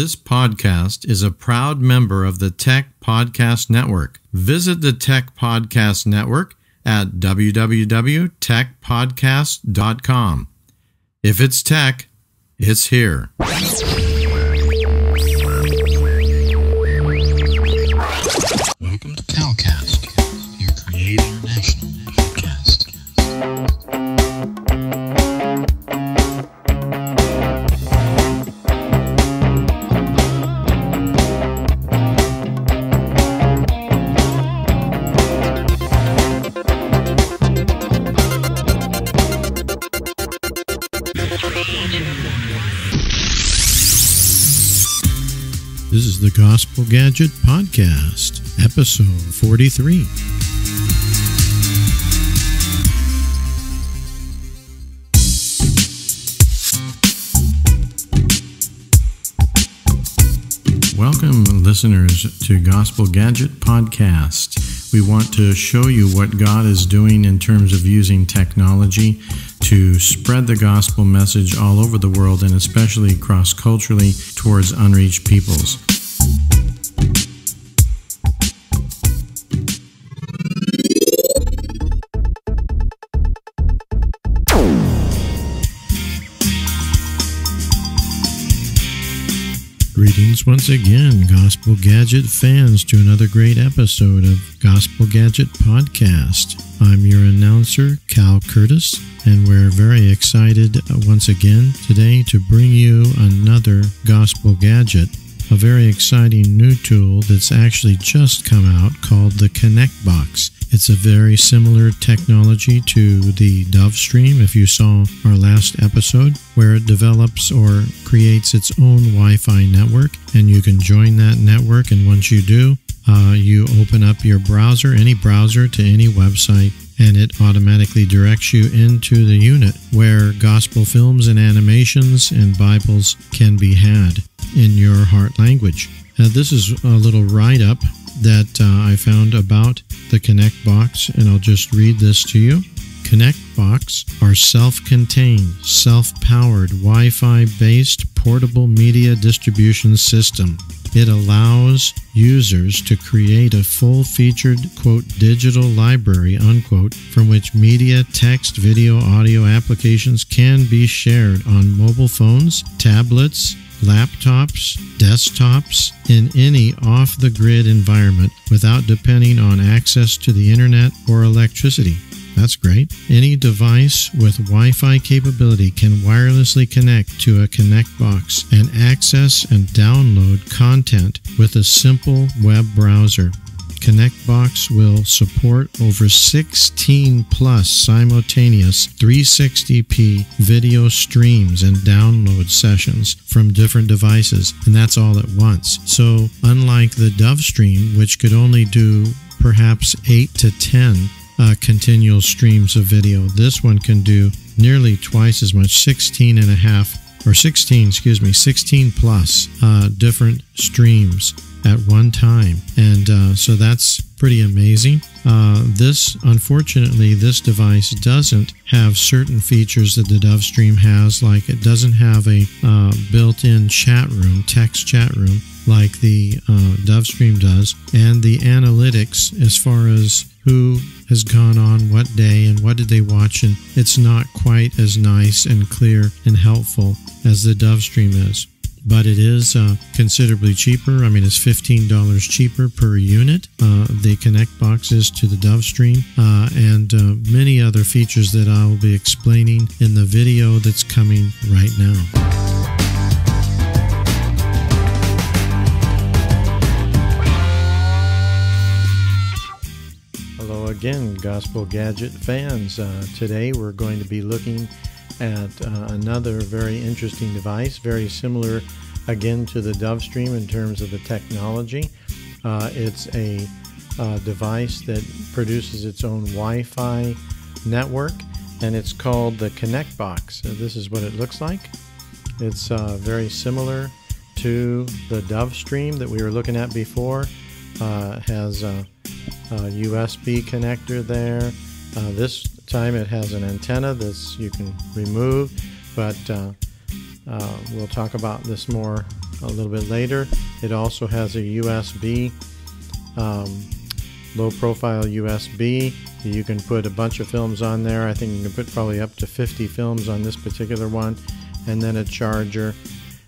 This podcast is a proud member of the Tech Podcast Network. Visit the Tech Podcast Network at www.techpodcast.com. If it's tech, it's here. The Gospel Gadget Podcast, episode 43. Welcome, listeners, to Gospel Gadget Podcast. We want to show you what God is doing in terms of using technology to spread the gospel message all over the world and especially cross culturally towards unreached peoples. Greetings once again, Gospel Gadget fans, to another great episode of Gospel Gadget Podcast. I'm your announcer, Cal Curtis, and we're very excited once again today to bring you another Gospel Gadget, a very exciting new tool that's actually just come out called the Connect Box. It's a very similar technology to the Dove Stream, if you saw our last episode, where it develops or creates its own Wi Fi network, and you can join that network. And once you do, uh, you open up your browser, any browser, to any website, and it automatically directs you into the unit where gospel films and animations and Bibles can be had in your heart language. Uh, this is a little write up that uh, I found about the Connect box, and I'll just read this to you. Connect box are self contained, self powered, Wi Fi based portable media distribution system. It allows users to create a full featured, quote, digital library, unquote, from which media, text, video, audio applications can be shared on mobile phones, tablets, laptops, desktops, in any off the grid environment without depending on access to the internet or electricity. That's great. Any device with Wi Fi capability can wirelessly connect to a Connect box and access and download content with a simple web browser. ConnectBox will support over 16 plus simultaneous 360p video streams and download sessions from different devices, and that's all at once. So, unlike the Dove Stream, which could only do perhaps 8 to 10 uh, continual streams of video, this one can do nearly twice as much 16 and a half or 16 excuse me 16 plus uh, different streams at one time. And uh, so that's pretty amazing. Uh, this unfortunately this device doesn't have certain features that the dove stream has like it doesn't have a uh, built-in chat room text chat room like the uh, dove stream does and the analytics as far as who has gone on what day and what did they watch and it's not quite as nice and clear and helpful as the dove stream is but it is uh, considerably cheaper. I mean, it's $15 cheaper per unit. Uh, the Connect boxes to the Dove Stream, uh, and uh, many other features that I will be explaining in the video that's coming right now. Again, Gospel Gadget fans. Uh, today we're going to be looking at uh, another very interesting device, very similar again to the Dove Stream in terms of the technology. Uh, it's a uh, device that produces its own Wi Fi network and it's called the Connect Box. So this is what it looks like. It's uh, very similar to the Dove Stream that we were looking at before. Uh, has USB connector there. Uh, this time it has an antenna that you can remove, but uh, uh, we'll talk about this more a little bit later. It also has a USB, um, low profile USB. You can put a bunch of films on there. I think you can put probably up to 50 films on this particular one, and then a charger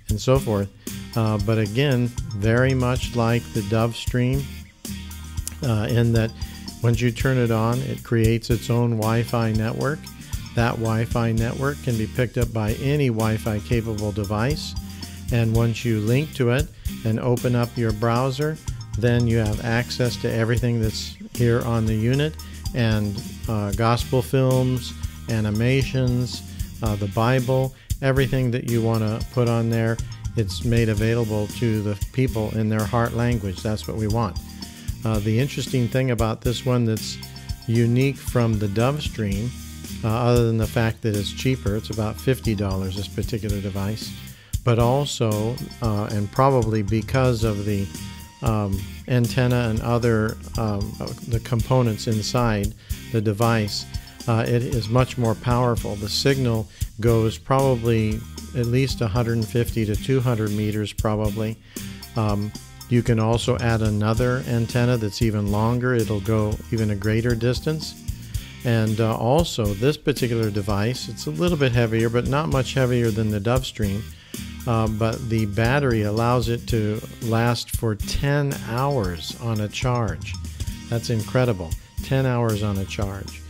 and so forth. Uh, but again, very much like the Dove Stream, uh, in that once you turn it on, it creates its own Wi Fi network. That Wi Fi network can be picked up by any Wi Fi capable device. And once you link to it and open up your browser, then you have access to everything that's here on the unit and uh, gospel films, animations, uh, the Bible, everything that you want to put on there. It's made available to the people in their heart language. That's what we want. Uh, the interesting thing about this one that's unique from the Dove Stream, uh, other than the fact that it's cheaper, it's about $50 this particular device, but also, uh, and probably because of the um, antenna and other um, the components inside the device, uh, it is much more powerful. The signal goes probably at least 150 to 200 meters, probably. Um, you can also add another antenna that's even longer, it'll go even a greater distance. And uh, also, this particular device, it's a little bit heavier, but not much heavier than the Dove Stream. Uh, but the battery allows it to last for 10 hours on a charge. That's incredible. 10 hours on a charge.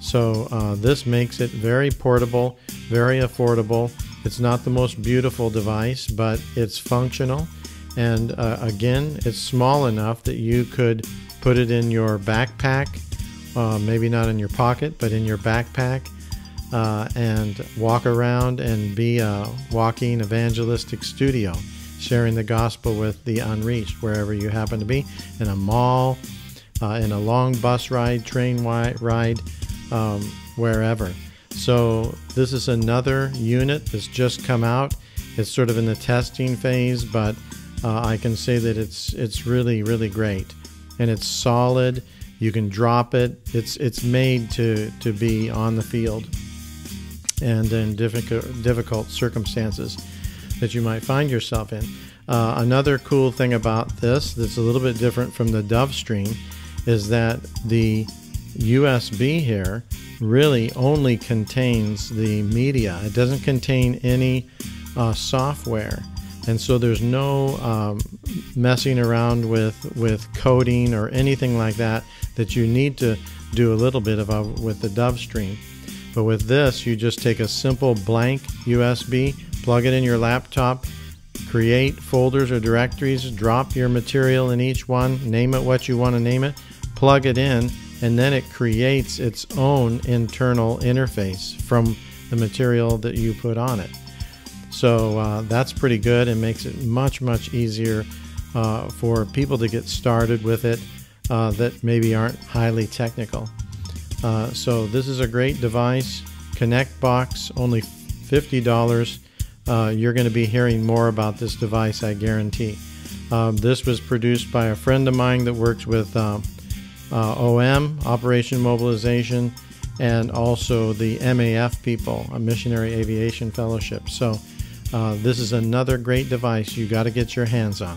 So, uh, this makes it very portable, very affordable. It's not the most beautiful device, but it's functional and uh, again, it's small enough that you could put it in your backpack, uh, maybe not in your pocket, but in your backpack, uh, and walk around and be a walking evangelistic studio, sharing the gospel with the unreached wherever you happen to be, in a mall, uh, in a long bus ride, train ride, um, wherever. So, this is another unit that's just come out. It's sort of in the testing phase, but uh, I can say that it's it's really really great, and it's solid. You can drop it. It's it's made to to be on the field, and in difficult difficult circumstances that you might find yourself in. Uh, another cool thing about this that's a little bit different from the Dove Stream is that the USB here really only contains the media. It doesn't contain any uh, software and so there's no um, messing around with with coding or anything like that that you need to do a little bit of a, with the Dove Stream. But with this, you just take a simple blank USB, plug it in your laptop, create folders or directories, drop your material in each one, name it what you want to name it, plug it in, and then it creates its own internal interface from the material that you put on it. So uh, that's pretty good and makes it much, much easier uh, for people to get started with it uh, that maybe aren't highly technical. Uh, so this is a great device. Connect box, only $50. Uh, you're going to be hearing more about this device, I guarantee. Um, this was produced by a friend of mine that works with uh, OM, Operation Mobilization, and also the MAF people, a Missionary Aviation Fellowship. So uh, this is another great device you got to get your hands on.